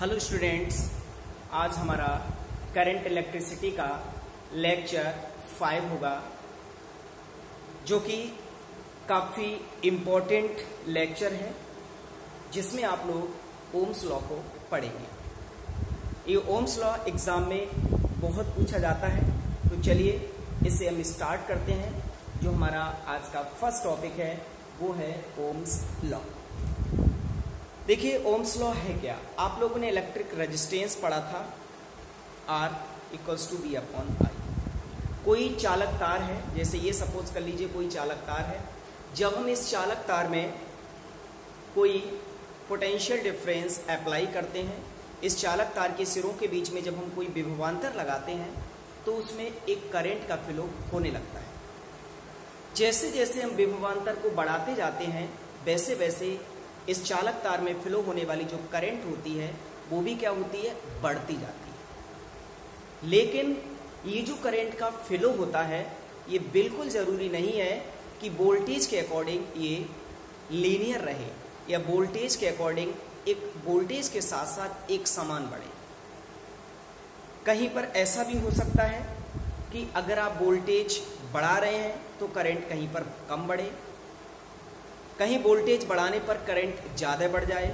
Hello students आज हमारा current electricity का लेक्चर फाइव होगा, जो कि काफ़ी इम्पोर्टेंट लेक्चर है, जिसमें आप लोग ओम्स लॉ को पढ़ेंगे। ये ओम्स लॉ एग्ज़ाम में बहुत पूछा जाता है तो चलिए इसे हम स्टार्ट करते हैं, जो हमारा आज का फ़र्स्ट टॉपिक है, वो है ओम्स लॉ देखिए ओम्स लॉ है क्या? आप लोगों ने इलेक्ट्रिक रेजिस्टेंस पढ़ा था R equals to B upon I कोई चालक तार है? जैसे ये सपोज़ कर लीजिए कोई चालक तार है। जब हम इस चालक तार में कोई पोटेंशियल डिफरेंस अप्लाई करते हैं, इस चालक तार के सिरों के बीच में जब हम कोई विभवान्तर लगाते हैं तो उसमें एक करंट का फ्लो होने लगता है। जैसे जैसे हम विभवान्तर को बढ़ाते जाते हैं वैसे वैसे इस चालक तार में फ्लो होने वाली जो करंट होती है, वो भी क्या होती है? बढ़ती जाती है। लेकिन ये जो करंट का फ्लो होता है, ये बिल्कुल ज़रूरी नहीं है कि वोल्टेज के अकॉर्डिंग ये लीनियर रहे या वोल्टेज के अकॉर्डिंग एक वोल्टेज के साथ साथ एक समान बढ़े। कहीं पर ऐसा भी हो सकता है कि अगर आप वोल्टेज बढ़ा रहे हैं तो करंट कहीं पर कम बढ़े। कहीं वोल्टेज बढ़ाने पर करंट ज़्यादा बढ़ जाए।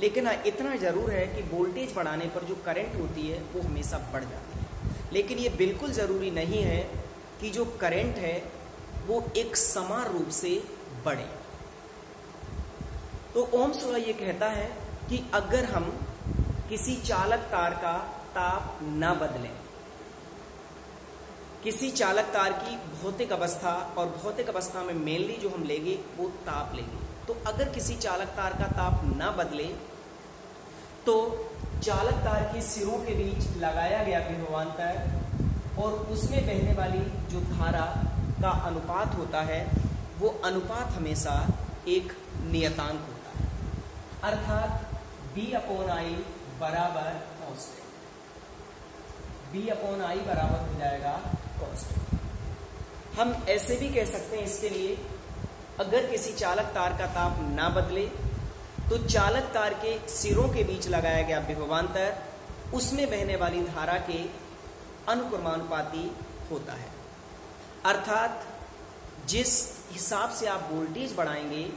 लेकिन हाँ इतना ज़रूर है कि वोल्टेज बढ़ाने पर जो करंट होती है, वो हमेशा बढ़ जाती है। लेकिन ये बिल्कुल ज़रूरी नहीं है कि जो करंट है, वो एक समान रूप से बढ़े। तो ओम्स लॉ ये कहता है कि अगर हम किसी चालक तार का ताप न बदलें किसी चालक तार की भौतिक अवस्था और भौतिक अवस्था में मेनली जो हम लेंगे, वो ताप लेंगे। तो अगर किसी चालक तार का ताप न बदले तो चालक तार के सिरों के बीच लगाया गया विभवांतर और उसमें बहने वाली जो धारा का अनुपात होता है, वो अनुपात हमेशा एक नियतांक होता है। अर्थात बी अपोन आई बराबर कॉन्स्टेंट बी अपोन आई बराबर हो जाएगा कॉन्स्टेंट हम ऐसे भी कह सकते हैं इसके लिए, अगर किसी चालक तार का ताप ना बदले तो चालक तार के सिरों के बीच लगाया गया विभवांतर, उसमें बहने वाली धारा के अनुक्रमानुपाती होता है। अर्थात, जिस हिसाब से आप वोल्टेज बढ़ाएँगे,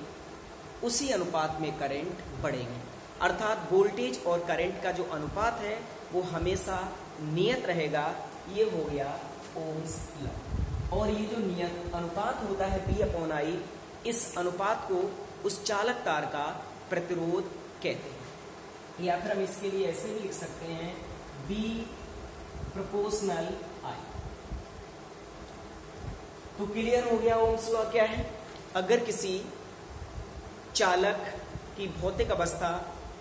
उसी अनुपात में करंट बढ़ेगी। अर्थात, वोल्टेज और करंट का जो अनुपात है, वो हमेशा नियत रहेगा, ये हो गया ओम्स लॉ और ये जो नियत अनुपात होता है बी अपॉन आई इस अनुपात को उस चालक तार का प्रतिरोध कहते हैं। या फिर हम इसके लिए ऐसे भी लिख सकते हैं बी प्रोपोर्शनल आई तो क्लियर हो गया ओम्स लॉ क्या है? अगर किसी चालक की भौतिक अवस्था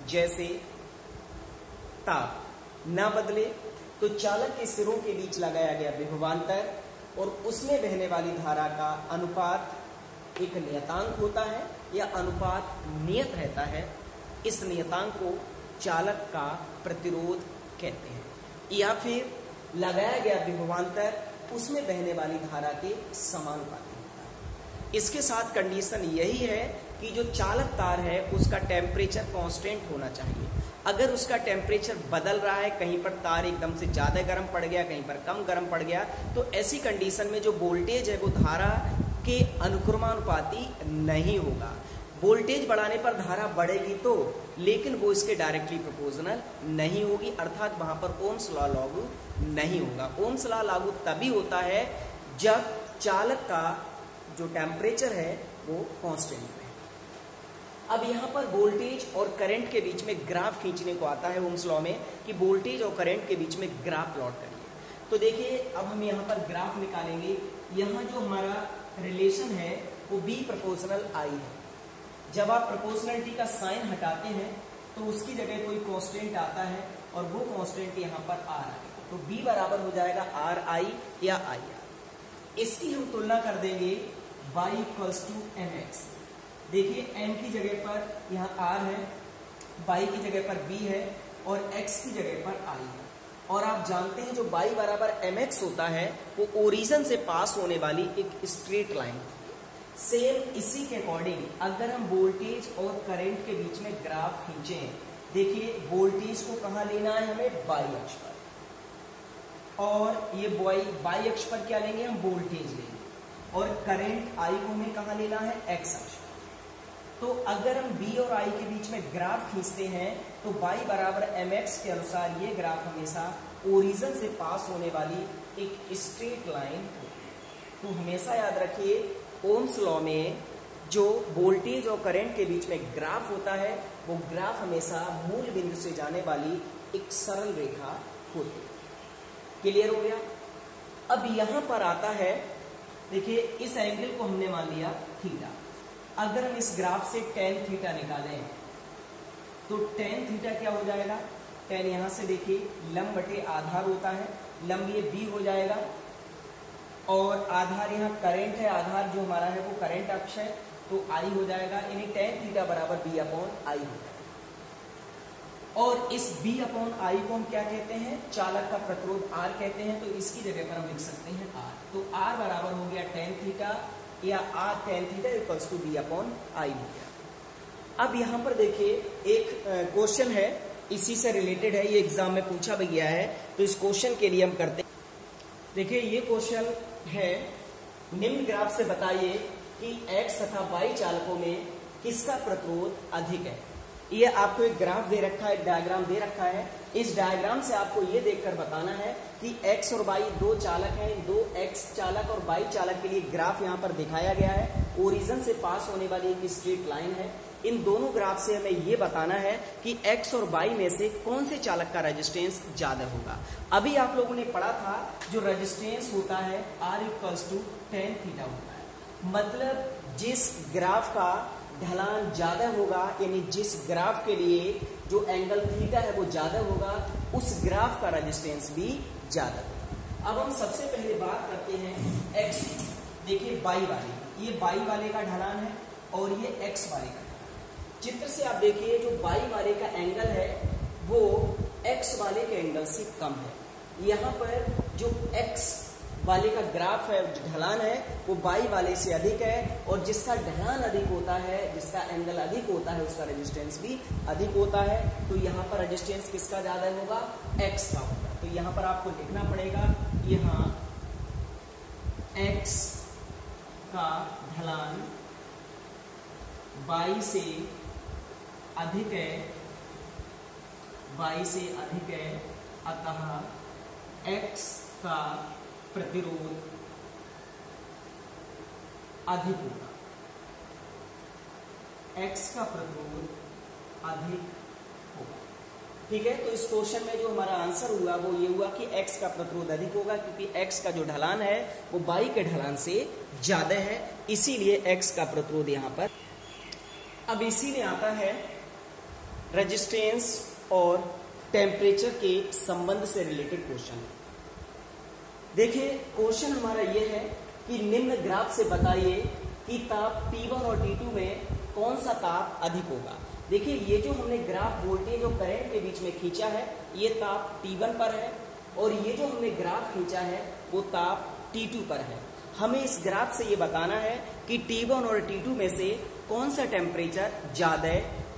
जैसे ताप ना बदले तो चालक के सिरों के बीच लगाया गया विभवान्तर और उसमें बहने वाली धारा का अनुपात एक नियतांक होता है या अनुपात नियत रहता है, इस नियतांक को चालक का प्रतिरोध कहते हैं। या फिर लगाया गया विभवान्तर उसमें बहने वाली धारा के समानुपाती होता है। इसके साथ कंडीशन यही है कि जो चालक तार है, उसका टेम्परेचर कांस्टेंट होना चाहिए। अगर उसका टेम्परेचर बदल रहा है, कहीं पर तार एकदम से ज़्यादा गर्म पड़ गया, कहीं पर कम गर्म पड़ गया तो ऐसी कंडीशन में जो वोल्टेज है, वो धारा के अनुक्रमानुपाती नहीं होगा। वोल्टेज बढ़ाने पर धारा बढ़ेगी तो लेकिन वो इसके डायरेक्टली प्रोपोर्शनल नहीं होगी, अर्थात वहाँ पर ओम्स लॉ लागू नहीं होगा। ओम्स लॉ लागू तभी होता है जब चालक का जो टेम्परेचर है, वो कांस्टेंट है। अब यहाँ पर वोल्टेज और करंट के बीच में ग्राफ खींचने को आता है ओम्स लॉ में कि वोल्टेज और करंट के बीच में ग्राफ प्लॉट करिए। तो देखिए, अब हम यहाँ पर ग्राफ निकालेंगे। यहाँ जो हमारा रिलेशन है, वो बी प्रोपोर्शनल आई है। जब आप प्रोपोर्शनलिटी का साइन हटाते हैं तो उसकी जगह कोई कॉन्स्टेंट आता है और वो कॉन्स्टेंट यहाँ पर आर आएगा तो बी बराबर हो जाएगा आर आई या आई आर इसकी हम तुलना कर देंगे y equals to M X देखिए एम की जगह पर यहाँ आर है बाई की जगह पर बी है और एक्स की जगह पर आई है। और आप जानते हैं जो बाई बराबर एम एक्स होता है, वो ओरिजन से पास होने वाली एक स्ट्रेट लाइन सेम इसी के अकॉर्डिंग अगर हम वोल्टेज और करंट के बीच में ग्राफ खींचें, देखिए वोल्टेज को कहा लेना है हमें? बाई अक्ष पर। और ये बॉय बाई अक्ष पर क्या लेंगे? हम वोल्टेज लेंगे। और करंट आई को हमें कहा लेना है? एक्स अक्ष तो अगर हम बी और आई के बीच में ग्राफ खींचते हैं तो बाई बराबर एम एक्स के अनुसार ये ग्राफ हमेशा ओरिजन से पास होने वाली एक स्ट्रेट लाइन तो हमेशा याद रखिए ओम्स लॉ में जो वोल्टेज और करंट के बीच में ग्राफ होता है, वो ग्राफ हमेशा मूल बिंदु से जाने वाली एक सरल रेखा होती है। क्लियर हो गया? अब यहाँ पर आता है, देखिए, इस एंगल को हमने मान लिया थीटा। अगर हम इस ग्राफ से टेन थीटा निकालें तो टेन थीटा क्या हो जाएगा? टेन यहाँ से देखिए, लंब बटे आधार होता है। लंब ये बी हो जाएगा। और आधार यहाँ करंट है, आधार जो हमारा है वो करंट अक्ष है तो आई हो जाएगा। यानी टेन थीटा बराबर बी अपॉन आई हो जाएगा। और इस बी अपॉन आई को हम क्या कहते हैं? चालक का प्रतिरोध आर कहते हैं तो इसकी जगह पर हम लिख सकते हैं आर तो आर बराबर हो गया टेन थीटा या R tan theta equals to B upon I हो गया। अब यहाँ पर देखिए, एक क्वेश्चन है, इसी से रिलेटेड है, ये एग्ज़ाम में पूछा भी गया है तो इस क्वेश्चन के लिए हम करते देखिए, ये क्वेश्चन है, निम्न ग्राफ से बताइए कि एक्स तथा वाई चालकों में किसका प्रतिरोध अधिक है? ये आपको एक ग्राफ दे रखा है डायग्राम दे रखा है। इस डायग्राम से आपको ये देखकर बताना है कि x और y दो चालक हैं। दो x चालक और y चालक के लिए ग्राफ यहाँ पर दिखाया गया है। ओरिजन से पास होने वाली एक स्ट्रेट लाइन है। इन दोनों ग्राफ से हमें ये बताना है कि x और y में से कौन से चालक का रेजिस्टेंस ज़्यादा होगा। अभी आप लोगों ने पढ़ा था, जो रेजिस्टेंस होता है R equals to tan theta होता है। मतलब जिस ग्राफ का ढलान ज़्यादा होगा, यानी जिस ग्राफ के लिए जो एंगल थीटा है वो ज़्यादा होगा, उस ग्राफ का रेजिस्टेंस भी ज़्यादा होगा। अब हम सबसे पहले बात करते हैं एक्स देखिए बाई वाले। ये बाई वाले का ढलान है और ये एक्स वाले का। चित्र से आप देखिए, जो बाई वाले का एंगल है, वो एक्स वाले के एंगल से कम है। यहाँ पर जो एक्स वाले का ग्राफ है ढलान है, वो बाई वाले से अधिक है और जिसका ढलान अधिक होता है, जिसका एंगल अधिक होता है, उसका रेजिस्टेंस भी अधिक होता है। तो यहाँ पर रेजिस्टेंस किसका ज़्यादा होगा? एक्स का होगा। तो यहाँ पर आपको लिखना पड़ेगा यहाँ एक्स का ढलान बाई से अधिक है, बाई से अधिक है, अतः एक्स का प्रतिरोध अधिक होगा। X का प्रतिरोध अधिक होगा। ठीक है? तो इस क्वेश्चन में जो हमारा आंसर हुआ, वो ये हुआ कि x का प्रतिरोध अधिक होगा, क्योंकि x का जो ढलान है, वो बाई के ढलान से ज़्यादा है। इसीलिए x का प्रतिरोध यहाँ पर। अब इसीलिए आता है रेजिस्टेंस और टेम्परेचर के संबंध से रिलेटेड क्वेश्चन देखिए, क्वेश्चन हमारा यह है कि निम्न ग्राफ से बताइए कि ताप T1 और T2 में कौन सा ताप अधिक होगा। देखिए, ये जो हमने ग्राफ वोल्टेज और करंट के बीच में खींचा है, ये ताप T1 पर है और ये जो हमने ग्राफ खींचा है, वो ताप T2 पर है। हमें इस ग्राफ से ये बताना है कि T1 और T2 में से कौन सा टेम्परेचर ज़्यादा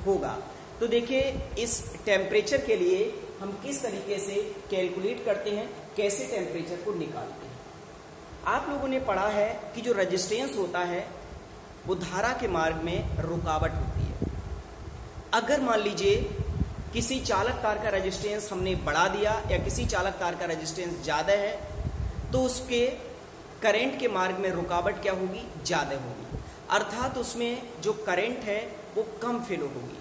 होगा। तो देखिए, इस टेम्परेचर के लिए हम किस तरीके से कैलकुलेट करते हैं कैसे टेम्परेचर को निकालते हैं। आप लोगों ने पढ़ा है कि जो रजिस्टेंस होता है, वो धारा के मार्ग में रुकावट होती है। अगर मान लीजिए, किसी चालक तार का रजिस्टेंस हमने बढ़ा दिया या किसी चालक तार का रजिस्टेंस ज़्यादा है तो उसके करंट के मार्ग में रुकावट क्या होगी? ज़्यादा होगी। अर्थात उसमें जो करंट है, वो कम फ्लो होगी।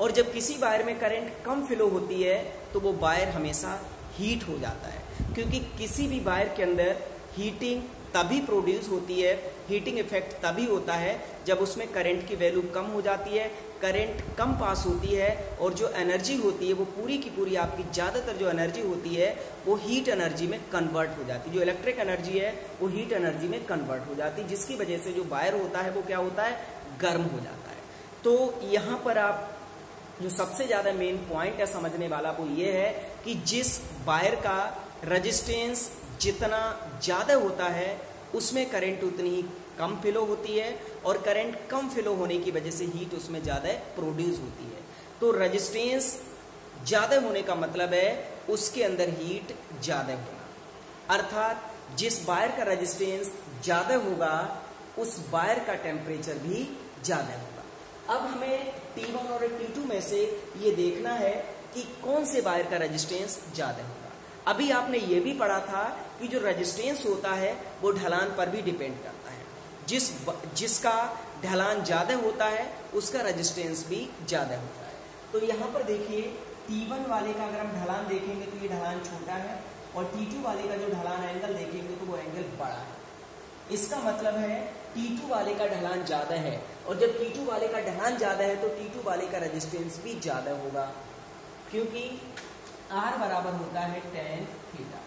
और जब किसी वायर में करंट कम फ्लो होती है तो वो वायर हमेशा हीट हो जाता है। क्योंकि किसी भी वायर के अंदर हीटिंग तभी प्रोड्यूस होती है हीटिंग इफ़ेक्ट तभी होता है जब उसमें करंट की वैल्यू कम हो जाती है करंट कम पास होती है और जो एनर्जी होती है, वो पूरी की पूरी आपकी ज़्यादातर जो एनर्जी होती है, वो हीट एनर्जी में कन्वर्ट हो जाती है। जो इलेक्ट्रिक एनर्जी है, वो हीट एनर्जी में कन्वर्ट हो जाती है, जिसकी वजह से जो वायर होता है, वो क्या होता है? गर्म हो जाता है। तो यहाँ पर आप, जो सबसे ज़्यादा मेन पॉइंट है समझने वाला वो ये है कि जिस वायर का रजिस्टेंस जितना ज़्यादा होता है, उसमें करंट उतनी ही कम फ्लो होती है और करंट कम फ्लो होने की वजह से हीट उसमें ज़्यादा प्रोड्यूस होती है। तो रजिस्टेंस ज़्यादा होने का मतलब है उसके अंदर हीट ज़्यादा होना। अर्थात जिस वायर का रेजिस्टेंस ज़्यादा होगा, उस वायर का टेम्परेचर भी ज़्यादा होगा। अब हमें T1 और T2 में से ये देखना है कि कौन से वायर का रेजिस्टेंस ज़्यादा होगा। अभी आपने ये भी पढ़ा था कि जो रेजिस्टेंस होता है, वो ढलान पर भी डिपेंड करता है। जिस जिसका ढलान ज़्यादा होता है, उसका रेजिस्टेंस भी ज़्यादा होता है। तो यहाँ पर देखिए T1 वाले का अगर हम ढलान देखेंगे तो ये ढलान छोटा है और T2 वाले का जो ढलान एंगल देखेंगे तो वो एंगल बड़ा है। इसका मतलब है T2 वाले का ढलान ज़्यादा है और जब T2 वाले का ढलान ज़्यादा है तो T2 वाले का रेजिस्टेंस भी ज़्यादा होगा। क्योंकि R बराबर होता है टेन थीटा।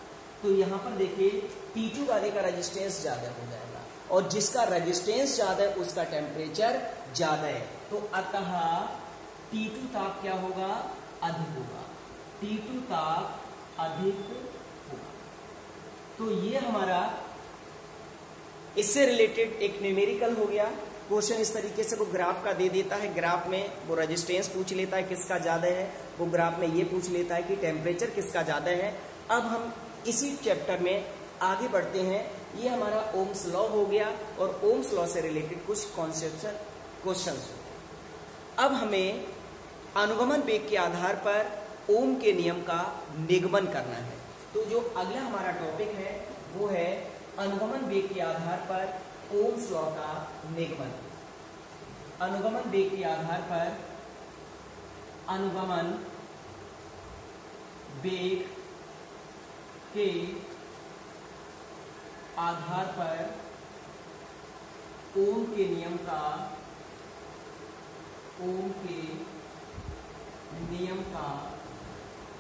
तो यहाँ पर देखिए टी टू वाले का रेजिस्टेंस ज़्यादा हो जाएगा और जिसका रेजिस्टेंस ज़्यादा है, उसका टेम्परेचर ज़्यादा है। तो अतः टी टू ताप क्या होगा? अधिक होगा। टी टू ताप अधिक होगा। तो ये हमारा, इससे रिलेटेड एक न्यूमेरिकल हो गया। क्वेश्चन इस तरीके से, वो ग्राफ का दे देता है। ग्राफ में वो रजिस्टेंस पूछ लेता है किसका ज़्यादा है। वो ग्राफ में ये पूछ लेता है कि टेम्परेचर किसका ज़्यादा है। अब हम इसी चैप्टर में आगे बढ़ते हैं। ये हमारा ओम्स लॉ हो गया और ओम्स लॉ से रिलेटेड कुछ कॉन्सेप्शन क्वेश्चन हो। अब हमें अनुगमन वेग के आधार पर ओम के नियम का निगमन करना है। तो जो अगला हमारा टॉपिक है, वो है अनुगमन वेग के आधार पर ओम्स लॉ का निगमन। अनुगमन वेग के आधार पर अनुगमन वेग के आधार पर ओम के नियम का, ओम के नियम का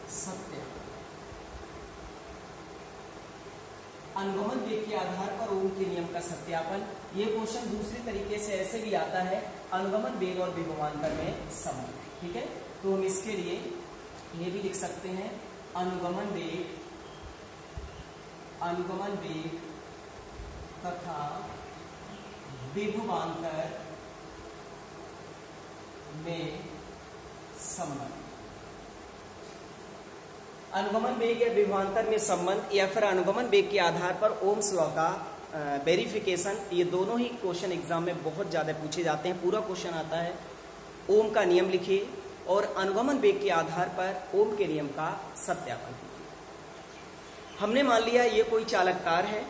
सत्य। अनुगमन वेग के आधार पर ओम के नियम का सत्यापन। ये क्वेश्चन दूसरे तरीके से ऐसे भी आता है, अनुगमन वेग और विभवान्तर में संबंध ठीक है? तो हम इसके लिए ये भी लिख सकते हैं, अनुगमन वेग अनुगमन वेग तथा विभवान्तर में संबंध। अनुगमन वेग या विभवान्तर में संबंध या फिर अनुगमन वेग के आधार पर ओम स्व का वेरिफिकेशन ये दोनों ही क्वेश्चन एग्ज़ाम में बहुत ज़्यादा पूछे जाते हैं। पूरा क्वेश्चन आता है, ओम का नियम लिखिए और अनुगमन वेग के आधार पर ओम के नियम का सत्यापन कीजिए। हमने मान लिया ये कोई चालक तार है।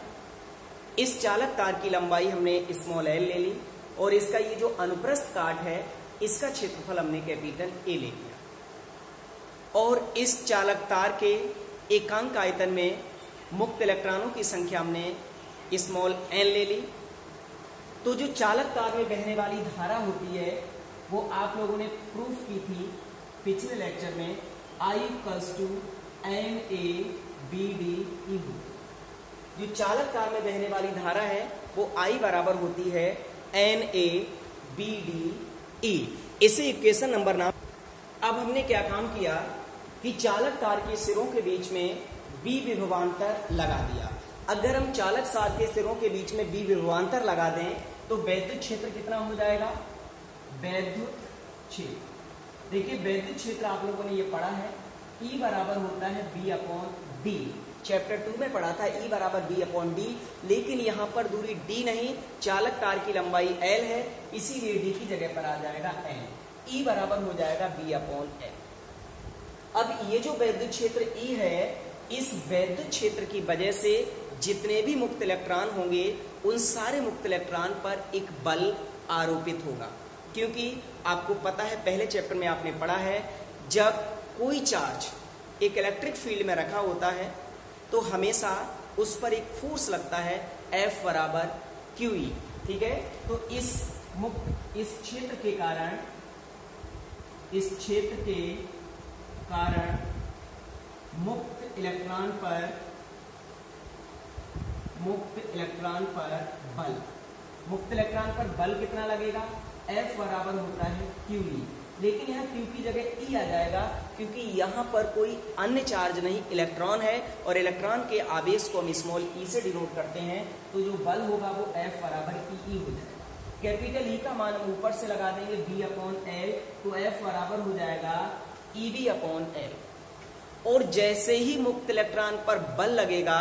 इस चालक तार की लंबाई हमने स्मॉल एल ले ली और इसका ये जो अनुप्रस्थ काट है, इसका क्षेत्रफल हमने कैपिटल ए ले लिया। और इस चालक तार के एकांक आयतन में मुक्त इलेक्ट्रॉनों की संख्या हमने स्मॉल एन ले ली। तो जो चालक तार में बहने वाली धारा होती है, वो आप लोगों ने प्रूफ की थी पिछले लेक्चर में I equals to N A B D E जो चालक तार में बहने वाली धारा है, वो आई बराबर होती है N A B D E इसे इक्वेशन नंबर नाम अब हमने क्या काम किया कि चालक तार के सिरों के बीच में बी विभवान्तर लगा दिया। अगर हम चालक साथ के सिरों के बीच में बी विभवान्तर लगा दें तो वैद्युत क्षेत्र कितना हो जाएगा? वैद्युत क्षेत्र। देखिए, वैद्युत क्षेत्र आप लोगों ने ये पढ़ा है E बराबर होता है B upon D chapter two में पढ़ा था E बराबर बी अपॉन डी लेकिन यहाँ पर दूरी D नहीं, चालक तार की लंबाई L है, इसीलिए D की जगह पर आ जाएगा N E बराबर हो जाएगा बी अपॉन एल अब ये जो वैद्युत क्षेत्र ई e है, इस वैद्युत क्षेत्र की वजह से जितने भी मुक्त इलेक्ट्रॉन होंगे उन सारे मुक्त इलेक्ट्रॉन पर एक बल आरोपित होगा। क्योंकि आपको पता है पहले चैप्टर में आपने पढ़ा है जब कोई चार्ज एक इलेक्ट्रिक फ़ील्ड में रखा होता है तो हमेशा उस पर एक फोर्स लगता है F बराबर क्यू e, ठीक है? तो इस मुक्त इस क्षेत्र के कारण इस क्षेत्र के कारण मुक्त इलेक्ट्रॉन पर मुक्त इलेक्ट्रॉन पर बल। मुक्त इलेक्ट्रॉन पर बल कितना लगेगा? F बराबर होता है क्यू ई e। लेकिन यहाँ क्यू की जगह ई e आ जाएगा, क्योंकि यहाँ पर कोई अन्य चार्ज नहीं, इलेक्ट्रॉन है, और इलेक्ट्रॉन के आवेश को हम स्मॉल ई e से डिनोट करते हैं तो जो बल होगा वो F बराबर ई ई हो जाएगा। कैपिटल ई का मान ऊपर से लगा देंगे बी अपॉन एल तो F बराबर हो जाएगा ईवी अपॉन एल और जैसे ही मुक्त इलेक्ट्रॉन पर बल लगेगा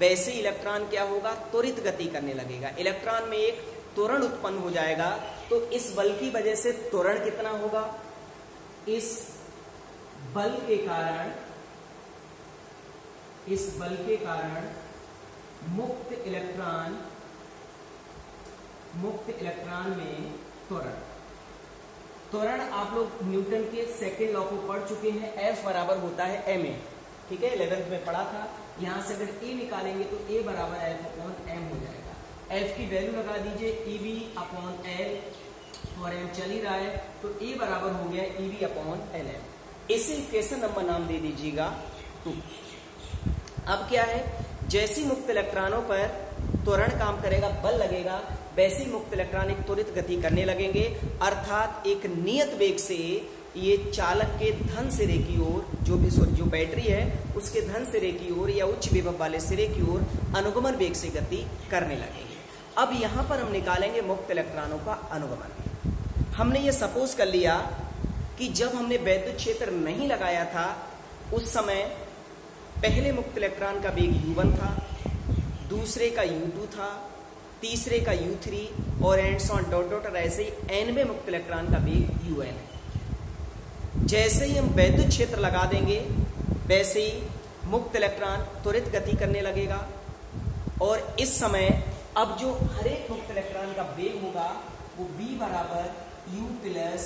वैसे इलेक्ट्रॉन क्या होगा? त्वरित गति करने लगेगा। इलेक्ट्रॉन में एक त्वरण उत्पन्न हो जाएगा। तो इस बल की वजह से त्वरण कितना होगा? इस बल के कारण, इस बल के कारण मुक्त इलेक्ट्रॉन मुक्त इलेक्ट्रॉन में त्वरण। त्वरण आप लोग न्यूटन के सेकेंड लॉ को पढ़ चुके हैं। एफ़ बराबर होता है एम ए ठीक है? इलेवेंथ में पढ़ा था। यहाँ से अगर ए निकालेंगे तो ए बराबर एफ़ अपॉन एम हो जाएगा। एफ़ की वैल्यू लगा दीजिए ईवी अपॉन एल और एम चल ही रहा है तो ए बराबर हो गया E V upon L M इसे इक्वेशन नंबर नाम दे दीजिएगा? टू अब क्या है? जैसी मुक्त इलेक्ट्रॉनों पर त्वरण काम करेगा, बल लगेगा, वैसे मुक्त इलेक्ट्रॉन एक त्वरित गति करने लगेंगे। अर्थात एक नियत वेग से ये चालक के धन सिरे की ओर, जो भी जो बैटरी है, उसके धन सिरे की ओर या उच्च विभव वाले सिरे की ओर अनुगमन वेग से गति करने लगेंगे। अब यहाँ पर हम निकालेंगे मुक्त इलेक्ट्रॉनों का अनुगमन। हमने ये सपोज़ कर लिया कि जब हमने वैद्युत क्षेत्र नहीं लगाया था, उस समय पहले मुक्त इलेक्ट्रॉन का वेग u1 था, दूसरे का u2 था, तीसरे का U3 और एंड्स ऑन डॉट डॉट और ऐसे ही एनवे मुक्त इलेक्ट्रॉन का वेग UN है। जैसे ही हम वैद्युत क्षेत्र लगा देंगे, वैसे ही मुक्त इलेक्ट्रॉन त्वरित गति करने लगेगा। और इस समय अब जो हर एक मुक्त इलेक्ट्रॉन का वेग होगा, वो B बराबर U प्लस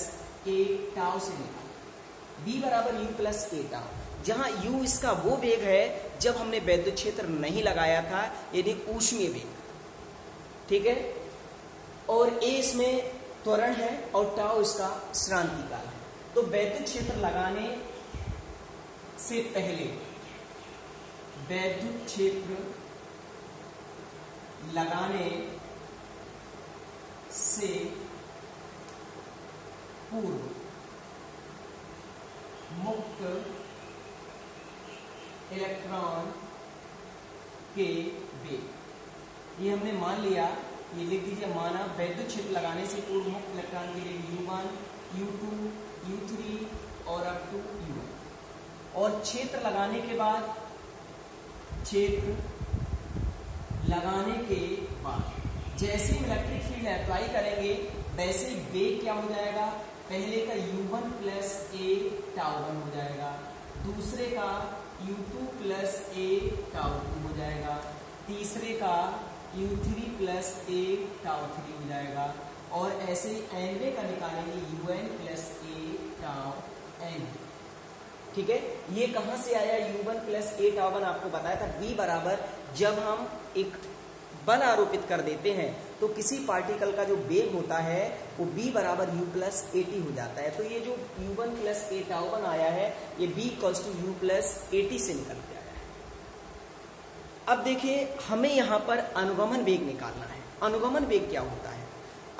ए टाव से निकाल B बराबर U प्लस ए टाव जहाँ U इसका वो वेग है, जब हमने वैद्युत क्षेत्र नहीं लगाया था, यानी ऊष्मीय वेग। ठीक है? और ए इसमें त्वरण है और टाव इसका श्रांति काल है। तो वैद्युत क्षेत्र लगाने से पहले वैद्युत क्षेत्र लगाने से पूर्व मुक्त इलेक्ट्रॉन के वेग ये हमने मान लिया, ये लिख दीजिए, माना वैद्युत क्षेत्र लगाने से पूर्व मुक्त इलेक्ट्रॉन के लिए U one U two U three और अप टू यू और क्षेत्र लगाने के बाद क्षेत्र लगाने के बाद। जैसे इलेक्ट्रिक फ़ील्ड अप्लाई करेंगे, वैसे वेग क्या हो जाएगा? पहले का u1 one plus A tau one हो जाएगा। दूसरे का u2 two plus A tau two हो जाएगा। तीसरे का U three plus A tau three हो जाएगा। और ऐसे एन वे का निकालेंगे U N plus A tau N ठीक है? ये कहाँ से आया? U one plus A tau one आपको बताया था। बी बराबर जब हम एक बल आरोपित कर देते हैं तो किसी पार्टिकल का जो वेग होता है, वो b बराबर u प्लस ए टी हो जाता है। तो ये जो u1 plus A tau one आया है, ये b equals to U plus A T से निकल गया अब देखिए, हमें यहाँ पर अनुगमन वेग निकालना है। अनुगमन वेग क्या होता है?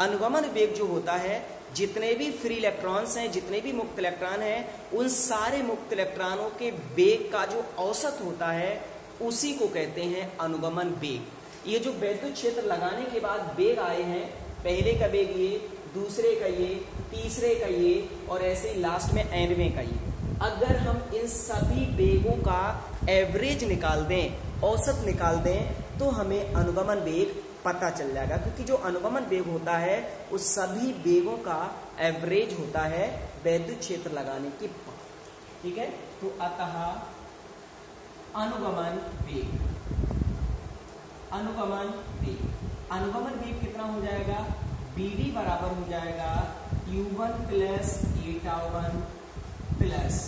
अनुगमन वेग जो होता है जितने भी फ्री इलेक्ट्रॉन्स हैं, जितने भी मुक्त इलेक्ट्रॉन हैं, उन सारे मुक्त इलेक्ट्रॉनों के बेग का जो औसत होता है, उसी को कहते हैं अनुगमन बेग ये जो वैद्युत क्षेत्र लगाने के बाद बेग आए हैं, पहले का बेग ये, दूसरे का ये, तीसरे का ये, और ऐसे ही लास्ट में एनवे का ये। अगर हम इन सभी बेगों का एवरेज निकाल दें, औसत निकाल दें तो हमें अनुगमन वेग पता चल जाएगा, क्योंकि जो अनुगमन वेग होता है उस सभी वेगों का एवरेज होता है वैद्युत क्षेत्र लगाने के बाद। ठीक है? तो अतः अनुगमन वेग। अनुगमन वेग। अनुगमन वेग कितना हो जाएगा? बी डी बराबर हो जाएगा U one plus A tau one plus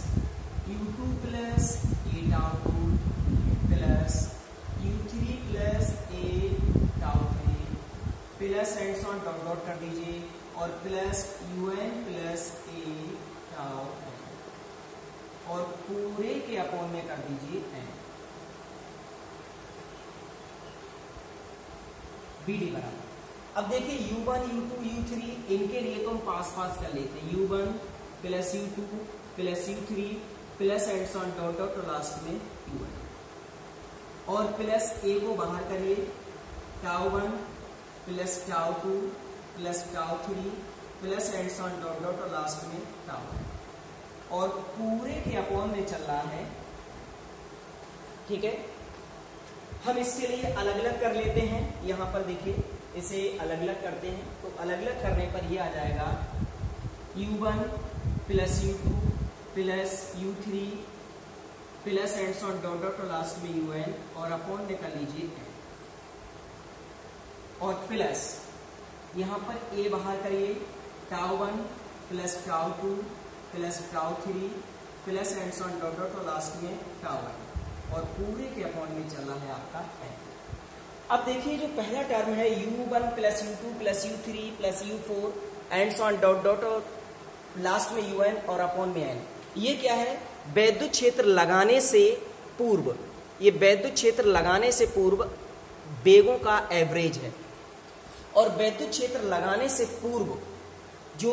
U two plus A tau two plus U three plus A plus and on dot dot कर दीजिए और plus U N plus A tau और पूरे के upon में कर दीजिए एन बी डी बराबर। अब देखिए u1, u2, u3 इनके लिए तो हम पास पास कर लेते हैं। U one plus U two plus U three plus and on dot dot और लास्ट में u1 और प्लस ए को बाहर करिए। Tau one plus tau two plus tau three, plus and on dot dot और लास्ट में tau और पूरे के अपॉन में चल रहा है। ठीक है? हम इसके लिए अलग अलग कर लेते हैं। यहाँ पर देखिए, इसे अलग अलग करते हैं। तो अलग अलग करने पर यह आ जाएगा u1 one plus U two plus U three plus and on dot dot और लास्ट में यू एन और अपॉन कर लीजिए और प्लस यहाँ पर ए बाहर करिए tau one plus tau two plus tau three plus and on dot dot और लास्ट में टाउ वन और पूरे के अपॉन में चल रहा है आपका एन अब देखिए जो पहला टर्म है u1 one plus U two plus U three plus U four and on dot dot और लास्ट में यू एन और अपॉन में एन ये क्या है? वैद्युत क्षेत्र लगाने से पूर्व, ये वैद्युत क्षेत्र लगाने से पूर्व बेगों का एवरेज है। और वैद्युत क्षेत्र लगाने से पूर्व जो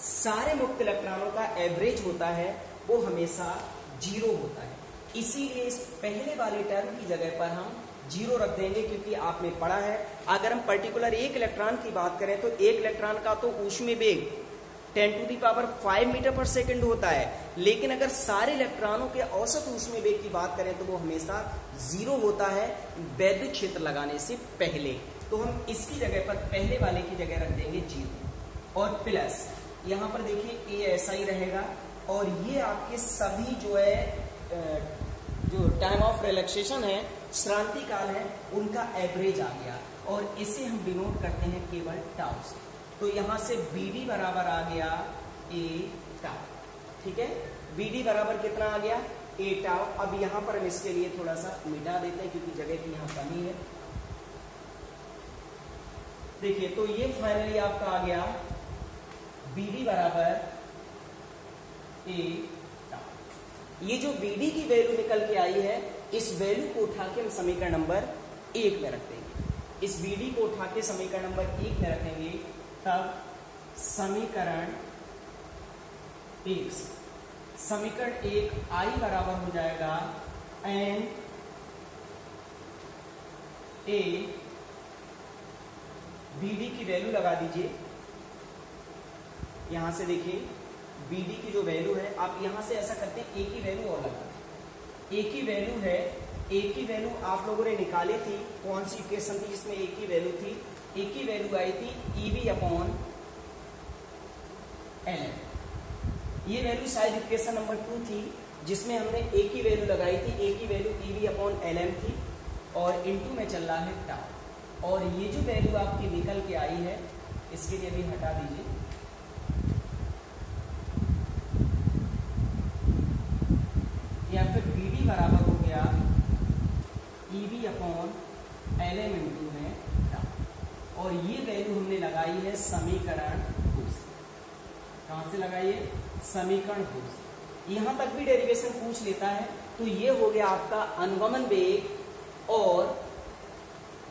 सारे मुक्त इलेक्ट्रॉनों का एवरेज होता है, वो हमेशा ज़ीरो होता है। इसीलिए इस पहले वाले टर्म की जगह पर हम ज़ीरो रख देंगे क्योंकि आपने पढ़ा है। अगर हम पर्टिकुलर एक इलेक्ट्रॉन की बात करें तो एक इलेक्ट्रॉन का तो ऊष्मी वेग 10 टू दी पावर 5 मीटर पर सेकंड होता है। लेकिन अगर सारे इलेक्ट्रॉनों के औसत ऊष्मी वेग की बात करें तो वो हमेशा ज़ीरो होता है वैद्युत क्षेत्र लगाने से पहले। तो हम इसकी जगह पर पहले वाले की जगह रख देंगे ज़ीरो। और प्लस यहाँ पर देखिए ए ऐसा ही रहेगा। और ये आपके सभी जो है जो टाइम ऑफ़ रिलैक्सेशन है, श्रांति काल है, उनका एवरेज आ गया। और इसे हम डिनोट करते हैं केवल टाउ से। तो यहाँ से बी डी बराबर आ गया ए टाउ ठीक है? बी डी बराबर कितना आ गया? ए टाउ अब यहाँ पर हम इसके लिए थोड़ा सा मिटा देते हैं, क्योंकि जगह की यहाँ कमी है। देखिए तो ये फाइनली आपका आ गया बी डी बराबर ए ये जो बी डी की वैल्यू निकल के आई है, इस वैल्यू को उठा के हम समीकरण नंबर एक में रख देंगे। इस डी को उठा के समीकरण नंबर एक में रखेंगे, तब समीकरण एक समीकरण एक आई बराबर हो जाएगा एन ए बी डी की वैल्यू लगा दीजिए। यहाँ से देखिए बी डी की जो वैल्यू है, आप यहाँ से ऐसा करते हैं ए की वैल्यू और लगा ए की वैल्यू है ए की वैल्यू आप लोगों ने निकाली थी, कौन सी इक्वेशन थी जिसमें ए की वैल्यू थी? ए की वैल्यू आई थी E B upon L M ये वैल्यू शायद इक्वेशन नंबर टू थी, जिसमें हमने ए की वैल्यू लगाई थी ए की value E B upon L M थी, और इनटू में चल रहा है टाउ और ये जो वैल्यू आपकी निकल के आई है, इसके लिए भी हटा दीजिए। या फिर बी डी बराबर हो गया E B upon L M into में और ये वैल्यू हमने लगाई है समीकरण कहाँ से लगाई है? समीकरण से। यहाँ तक भी डेरिवेशन पूछ लेता है तो ये हो गया आपका अनुगमन वेग और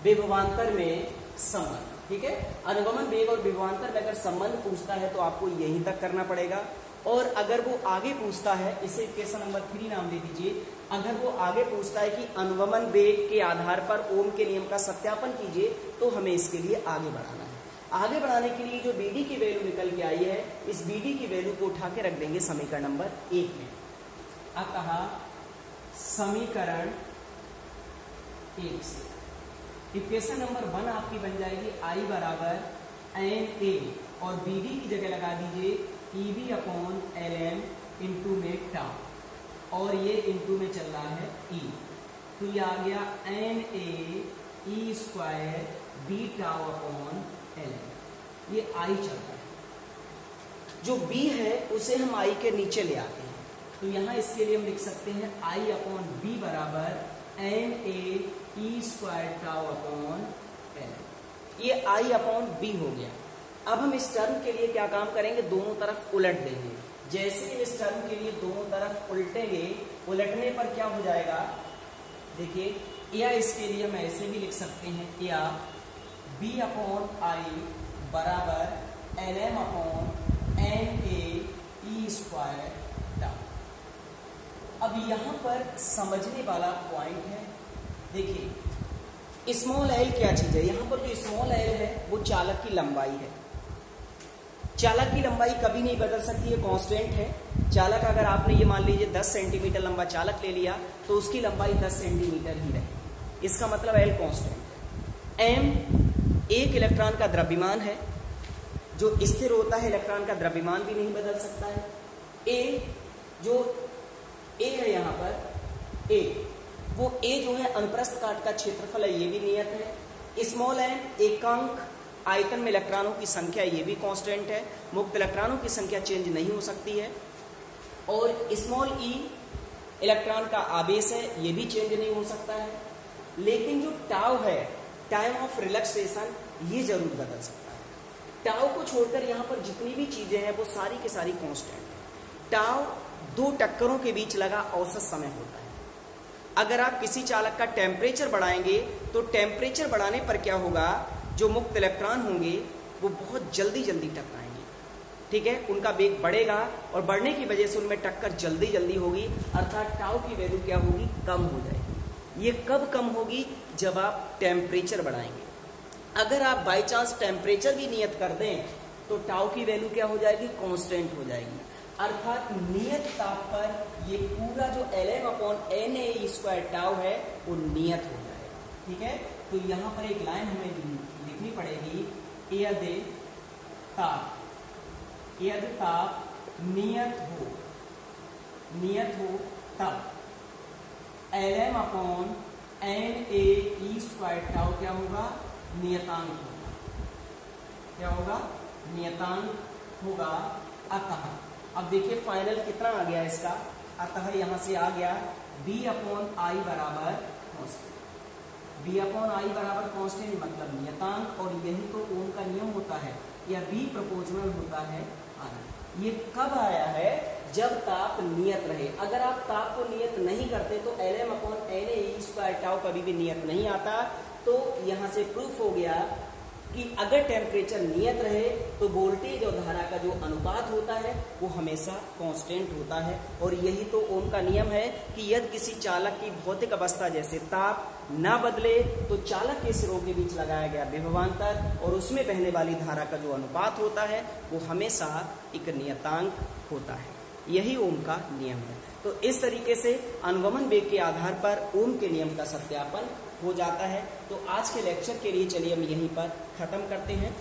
विभवांतर में संबंध, ठीक है? अनुगमन वेग और विभवांतर में अगर संबंध पूछता है तो आपको यहीं तक करना पड़ेगा। और अगर वो आगे पूछता है, इसे क्वेश्चन नंबर थ्री नाम दे दीजिए। अगर वो आगे पूछता है कि अनुगमन वेग के आधार पर ओम के नियम का सत्यापन कीजिए तो हमें इसके लिए आगे बढ़ाना है। आगे बढ़ाने के लिए जो बीडी की वैल्यू निकल के आई है, इस बीडी की वैल्यू को उठा के रख देंगे समीकरण नंबर एक में। अब कहा समीकरण एक से। इक्वेशन नंबर वन आपकी बन जाएगी आई बराबर एन ए और बीडी की जगह लगा दीजिए E B upon L M into में टाउ और ये इंटू में चल रहा है ई e. तो ये आ गया N A E square B tau upon L ये आई चल रहा है। जो बी है, उसे हम आई के नीचे ले आते हैं। तो यहाँ इसके लिए हम लिख सकते हैं आई अपॉन बी बराबर N A square tau upon L ये आई अपॉन बी हो गया। अब हम इस टर्म के लिए क्या काम करेंगे? दोनों तरफ़ उलट देंगे। जैसे ही इस टर्म के लिए दोनों तरफ़ उल्टेंगे, उलटने पर क्या हो जाएगा? देखिए, या इसके लिए हम ऐसे भी लिख सकते हैं या बी अपॉन आई बराबर L M upon N A square अब यहाँ पर समझने वाला पॉइंट है। देखिए स्मॉल एल क्या चीज़ है? यहाँ पर जो स्मॉल एल है, वो चालक की लंबाई है। चालक की लंबाई कभी नहीं बदल सकती है कांस्टेंट है। चालक, अगर आपने ये मान लीजिए 10 सेंटीमीटर लंबा चालक ले लिया तो उसकी लंबाई 10 सेंटीमीटर ही रहे। इसका मतलब एल कांस्टेंट एम एक इलेक्ट्रॉन का द्रव्यमान है, जो स्थिर होता है इलेक्ट्रॉन का द्रव्यमान भी नहीं बदल सकता है। ए जो ए है यहाँ पर ए वो ए जो है अनुप्रस्थ काट का क्षेत्रफल है, ये भी नियत है। स्मॉल एन एकांक, आयतन में इलेक्ट्रॉनों की संख्या, ये भी कांस्टेंट है। मुक्त इलेक्ट्रॉनों की संख्या चेंज नहीं हो सकती है। और स्मॉल ई इलेक्ट्रॉन का आवेश है, ये भी चेंज नहीं हो सकता है। लेकिन जो टाव है टाइम ऑफ़ रिलैक्सेशन ये ज़रूर बदल सकता है। टाव को छोड़कर यहाँ पर जितनी भी चीज़ें हैं, वो सारी की सारी कॉन्स्टेंट है। टाव दो टक्करों के बीच लगा औसत समय होता है। अगर आप किसी चालक का टेम्परेचर बढ़ाएँगे तो टेम्परेचर बढ़ाने पर क्या होगा? जो मुक्त इलेक्ट्रॉन होंगे, वो बहुत जल्दी जल्दी टकराएँगे। ठीक है? उनका वेग बढ़ेगा और बढ़ने की वजह से उनमें टक्कर जल्दी जल्दी होगी, अर्थात टाव की वैल्यू क्या होगी? कम हो जाएगी। ये कब कम होगी? जब आप टेम्परेचर बढ़ाएँगे। अगर आप बाई चांस टेम्परेचर भी नियत कर दें तो टाव की वैल्यू क्या हो जाएगी? कांस्टेंट हो जाएगी। अर्थात नियत ताप पर ये पूरा जो L M upon N A square tau है, वो नियत हो जाएगा। ठीक है? तो यहाँ पर एक लाइन हमें लिखनी पड़ेगी यदि ताप। यदि ताप नियत हो नियत हो तब। L M upon N A square tau क्या होगा? नियतांक होगा। क्या होगा? नियतांक होगा, अतः। अब देखिए फाइनल कितना आ गया इसका? अतः यहाँ से आ गया बी अपॉन आई बराबर बी अपॉन आई बराबर कॉन्स्टेंट मतलब नियतांक, और यही तो ओम का नियम होता है, या बी प्रपोजनल होता है आना ये कब आया है? जब ताप नियत रहे। अगर आप ताप को नियत नहीं करते तो L M upon N A tau कभी भी नियत नहीं आता। तो यहाँ से प्रूफ हो गया कि अगर टेम्परेचर नियत रहे तो वोल्टेज और धारा का जो अनुपात होता है, वो हमेशा कांस्टेंट होता है। और यही तो ओम का नियम है कि यदि किसी चालक की भौतिक अवस्था जैसे ताप ना बदले तो चालक के सिरों के बीच लगाया गया विभवांतर और उसमें बहने वाली धारा का जो अनुपात होता है, वो हमेशा एक नियतांक होता है। यही ओम का नियम है। तो इस तरीके से अनुगमन वेग के आधार पर ओम के नियम का सत्यापन हो जाता है। तो आज के लेक्चर के लिए चलिए हम यहीं पर ख़त्म करते हैं।